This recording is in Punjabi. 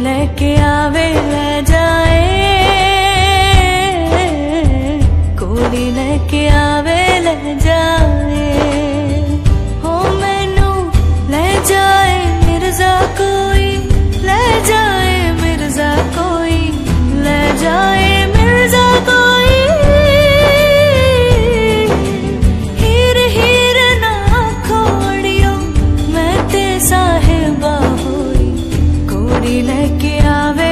ਲੈ ਕੇ ਆਵੇ, ਲੈ ਜਾਏ। ਕੋੜੀ ਲੈ ਕੇ ਆਵੇ, ਲੈ ਜਾਏ। ਹੋ ਮੈਨੂੰ ਲੈ ਜਾਏ ਮਿਰਜ਼ਾ ਕੋਈ, ਲੈ ਜਾਏ ਮਿਰਜ਼ਾ ਕੋਈ, ਲੈ ਜਾਏ ਸਾਹਿਬਾ ਹੋ मोरी लेके आवे